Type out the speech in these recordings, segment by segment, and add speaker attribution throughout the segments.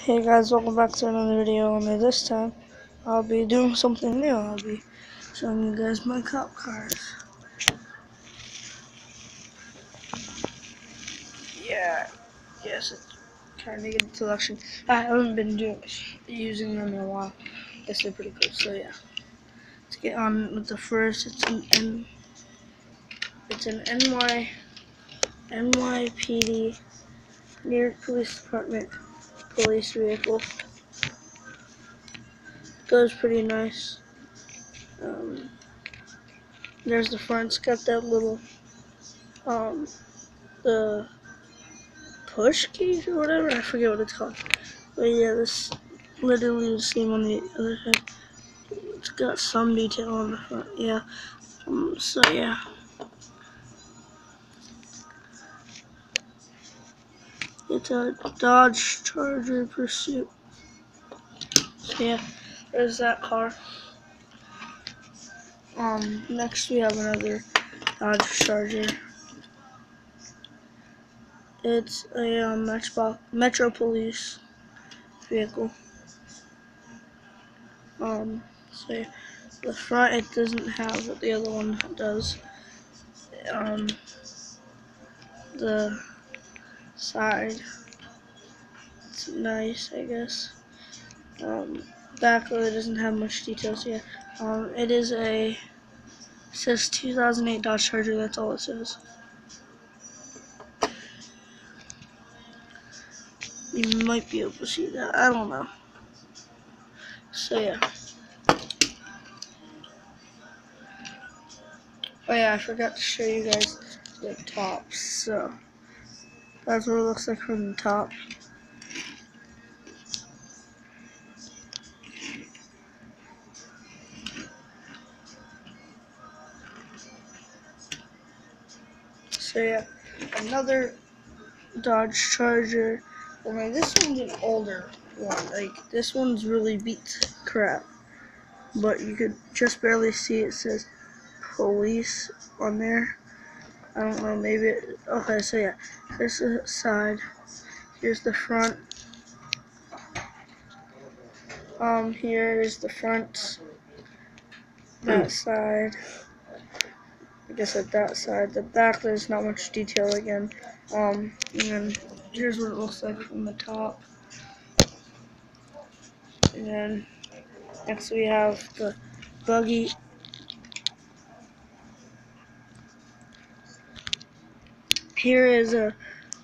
Speaker 1: Hey guys, welcome back to another video. And this time, I'll be doing something new. I'll be showing you guys my cop cars. Yeah, yes, it's kind of good selection. I haven't been doing using them in a while. Guess they're pretty cool. So yeah, let's get on with the first. It's an N. It's an NY NYPD New York Police Department police vehicle. Goes pretty nice. Um, there's the front. It's got that little um, the push cage or whatever. I forget what it's called. But yeah, this literally the same on the other side. It's got some detail on the front. Yeah. Um, so yeah. It's a Dodge Charger Pursuit. So yeah, there's that car. Um, next we have another Dodge Charger. It's a um, Metro, Metro Police vehicle. Um, so the front it doesn't have what the other one does. Um, the side. It's nice, I guess. Um, back really doesn't have much details yet. Um, it is a it says 2008 Dodge Charger. That's all it says. You might be able to see that. I don't know. So yeah. Oh yeah, I forgot to show you guys the tops. So. That's what it looks like from the top. So yeah, another Dodge Charger. Oh, I mean, this one's an older one. Like, this one's really beat crap. But you could just barely see it says police on there. I don't know, maybe, it, okay, so yeah, this is the side, here's the front, um, here is the front, that hmm. side, I guess at that side, the back there's not much detail again, um, and here's what it looks like from the top, and then next we have the buggy Here is a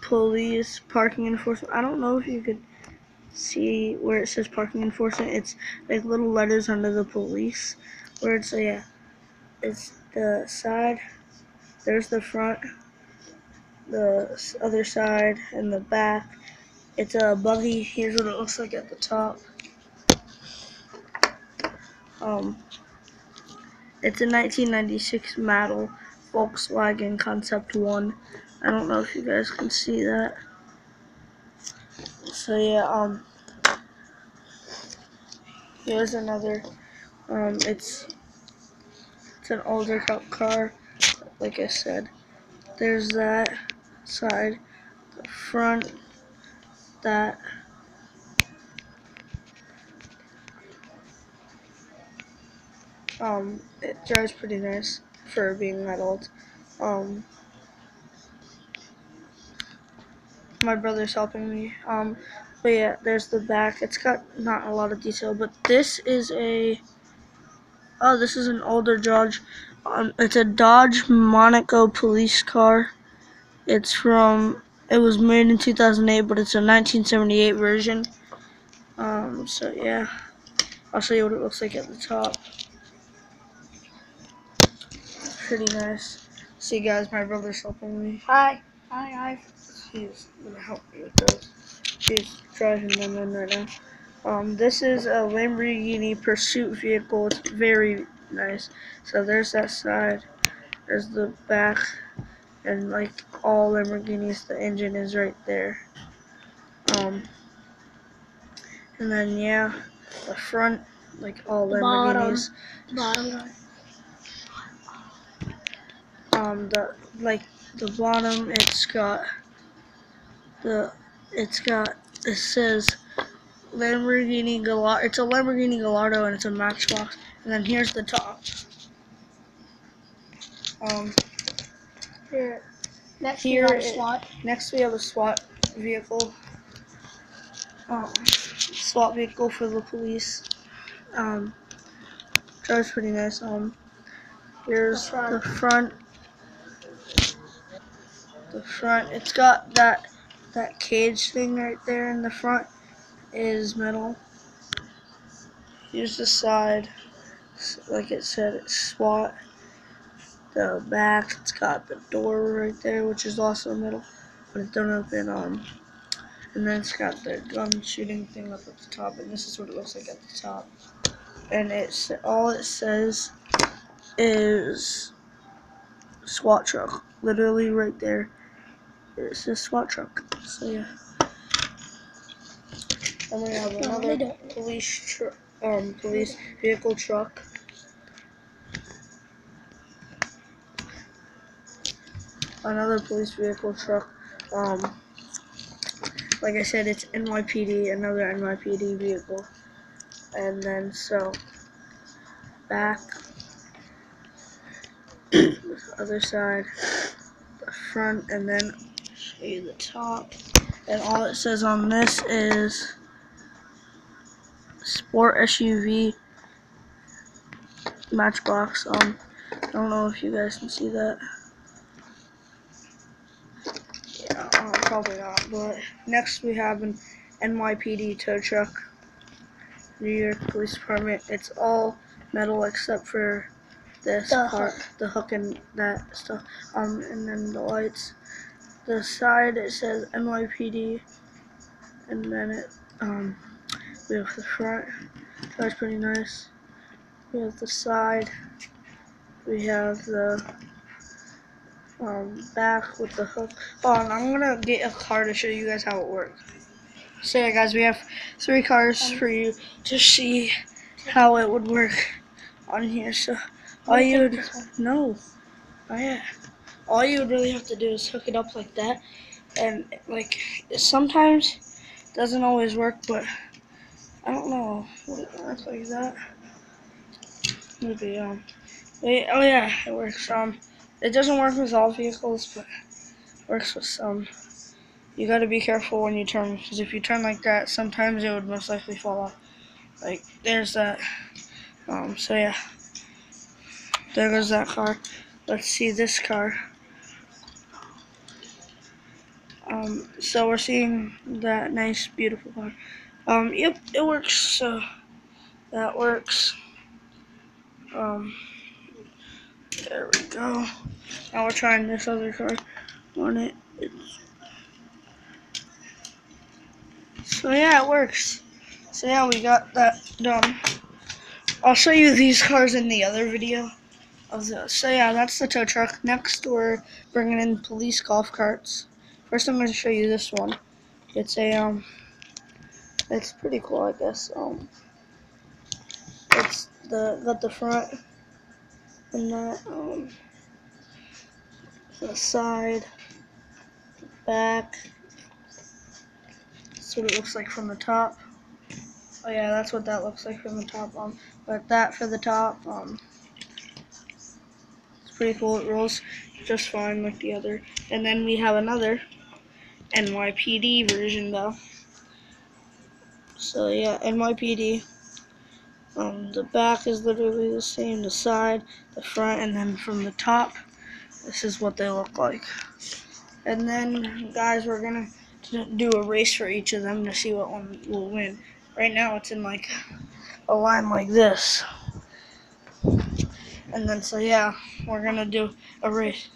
Speaker 1: police parking enforcement. I don't know if you could see where it says parking enforcement. It's like little letters under the police where it's, yeah, it's the side, there's the front, the other side, and the back. It's a buggy. Here's what it looks like at the top. Um, it's a 1996 model Volkswagen Concept 1. I don't know if you guys can see that. So yeah, um, here's another, um, it's, it's an older car, like I said. There's that side, the front, that, um, it drives pretty nice for being that old. Um, my brother's helping me. Um, but yeah, there's the back. It's got not a lot of detail, but this is a. Oh, this is an older Dodge. Um, it's a Dodge Monaco police car. It's from. It was made in 2008, but it's a 1978 version. Um, so yeah, I'll show you what it looks like at the top. Pretty nice. See, guys, my brother's helping me.
Speaker 2: Hi. Hi, hi.
Speaker 1: He's gonna help me with those. She's driving them in right now. Um, this is a Lamborghini Pursuit vehicle. It's very nice. So there's that side. There's the back. And like all Lamborghinis, the engine is right there. Um, and then yeah, the front, like all Lamborghinis.
Speaker 2: Bottom. bottom.
Speaker 1: Um, the like the bottom, it's got the it's got it says Lamborghini Gallardo. It's a Lamborghini Gallardo and it's a Matchbox. And then here's the top. Um,
Speaker 2: Here. Next
Speaker 1: Here
Speaker 2: we got a
Speaker 1: it-
Speaker 2: SWAT.
Speaker 1: next we have a SWAT vehicle. Um, SWAT vehicle for the police. Um, drives pretty nice. Um, here's
Speaker 2: The front.
Speaker 1: the front. The front. It's got that that cage thing right there in the front is metal. Here's the side. Like it said, it's SWAT. The back, it's got the door right there, which is also metal, but it don't open. Um, and then it's got the gun shooting thing up at the top, and this is what it looks like at the top. And it's all it says is SWAT truck, literally right there. It's a SWAT truck. So yeah. And we have another
Speaker 2: don't.
Speaker 1: police um, police vehicle truck. Another police vehicle truck. Um, like I said, it's NYPD, another NYPD vehicle. And then so back, other side, the front, and then show you the top. And all it says on this is Sport SUV Matchbox. Um, I don't know if you guys can see that. Yeah, uh, probably not. But next we have an NYPD tow truck. New York Police Department. It's all metal except for this
Speaker 2: The
Speaker 1: part,
Speaker 2: hook.
Speaker 1: the hook and that stuff. Um, and then the lights. The side it says NYPD, and then it um we have the front. That's pretty nice. We have the side. We have the um, back with the hook. Oh, and I'm gonna get a car to show you guys how it works. So yeah, guys, we have three cars for you to see how it would work on here. So all you would no, oh yeah, all you would really have to do is hook it up like that, and like sometimes doesn't always work, but I don't know. Would it work like that? Maybe um. Wait, oh yeah, it works. Um, it doesn't work with all vehicles, but works with some. You got to be careful when you turn, because if you turn like that, sometimes it would most likely fall off. Like there's that. Um, so yeah, there goes that car. Let's see this car. Um, so we're seeing that nice, beautiful car. Um, yep, it works. So that works. Um, there we go. Now we're trying this other car on it. It's... So yeah, it works. So yeah, we got that done. I'll show you these cars in the other video. Of the, so yeah, that's the tow truck. Next, we're bringing in police golf carts. First, I'm going to show you this one. It's a um, it's pretty cool, I guess. Um, it's the got the front and that um, the side, back. That's what it looks like from the top. Oh yeah, that's what that looks like from the top. Um, but that for the top. Um, it's pretty cool. It rolls just fine like the other. And then we have another NYPD version though. So yeah, NYPD. Um, the back is literally the same, the side, the front, and then from the top, this is what they look like. And then, guys, we're gonna do a race for each of them to see what one will win. Right now, it's in like a line like this. And then, so yeah, we're gonna do a race.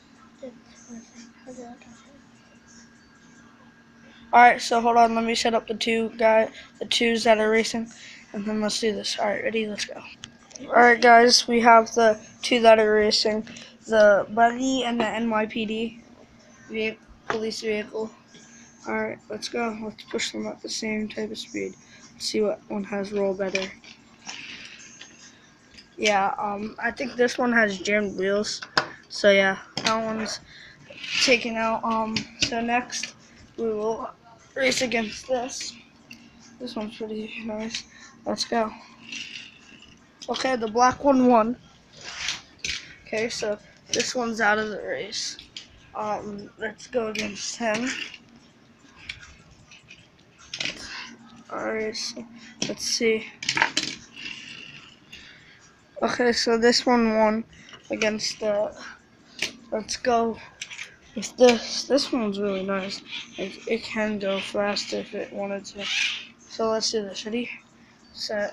Speaker 1: Alright, so hold on, let me set up the two guy the twos that are racing and then let's do this. Alright, ready, let's go. Alright guys, we have the two that are racing. The buggy and the NYPD vehicle, police vehicle. Alright, let's go. Let's push them at the same type of speed. Let's see what one has roll better. Yeah, um I think this one has jammed wheels. So yeah, that one's taken out. Um so next we will race against this. This one's pretty nice. Let's go. Okay, the black one won. Okay, so this one's out of the race. Um, let's go against him. Alright, so let's see. Okay, so this one won against the. Let's go this. This one's really nice. It, it can go fast if it wanted to. So let's do this. Ready? Set.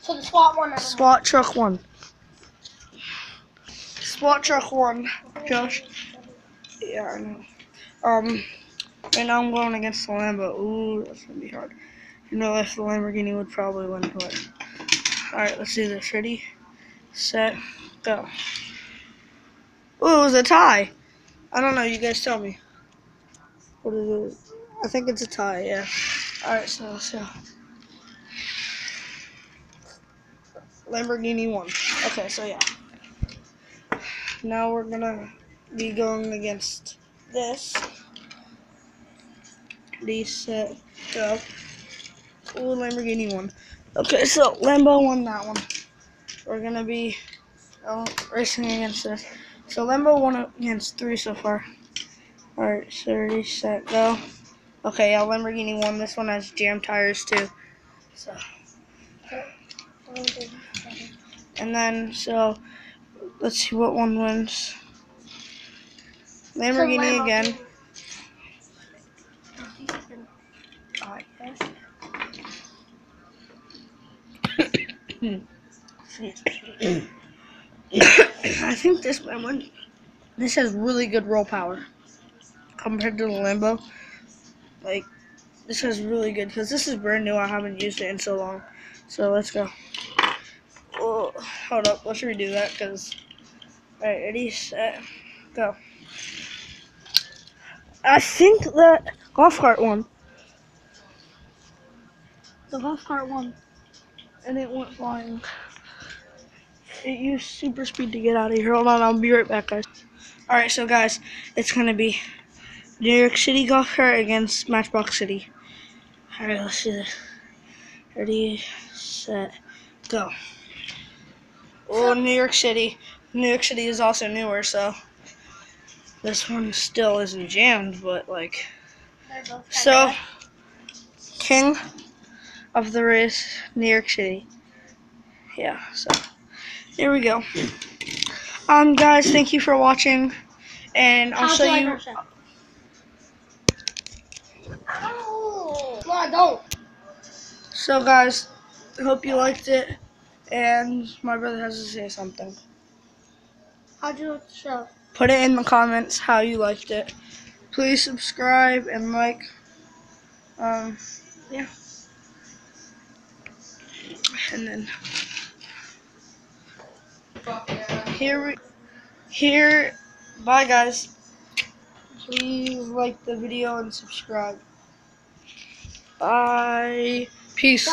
Speaker 2: So the SWAT one.
Speaker 1: SWAT truck one. SWAT truck one. Josh. Yeah, I know. Um, right now I'm going against the Lambo. Ooh, that's gonna be hard. You know, if the Lamborghini would probably win, but. Alright, let's do this. Ready? Set. Go. Ooh, it was a tie. I don't know. You guys tell me. What is it? I think it's a tie. Yeah. Alright, so let's go. Lamborghini won. Okay, so yeah. Now we're gonna be going against this. Ready, set, go. Ooh, Lamborghini won. Okay, so Lambo won that one. We're gonna be uh, racing against this. So Lambo won against three so far. Alright, so ready, set, go. Okay, yeah, Lamborghini won. This one has jam tires too. So, and then, so, let's see what one wins. Lamborghini
Speaker 2: Lambo.
Speaker 1: again. I think this one, this has really good roll power compared to the Lambo. Like, this is really good because this is brand new. I haven't used it in so long. So let's go. Oh, hold up. Let's redo that because. Alright, ready, set, go. I think the golf cart won. The golf cart won. And it went flying. It used super speed to get out of here. Hold on, I'll be right back, guys. Alright, so guys, it's gonna be New York City golf cart against Matchbox City. Alright, let's do this. Ready, set, go. Oh, New York City. New York City is also newer, so this one still isn't jammed, but like. So, king of the race, New York City. Yeah, so here we go. Um, guys, thank you for watching, and I'll
Speaker 2: How
Speaker 1: show
Speaker 2: do I
Speaker 1: you.
Speaker 2: brush that? Ow! No, I don't.
Speaker 1: So, guys, I hope you liked it, and my brother has to say something.
Speaker 2: How'd you like the show?
Speaker 1: Put it in the comments how you liked it. Please subscribe and like. Um, yeah. And then here here. Bye, guys. Please like the video and subscribe. Bye. Peace.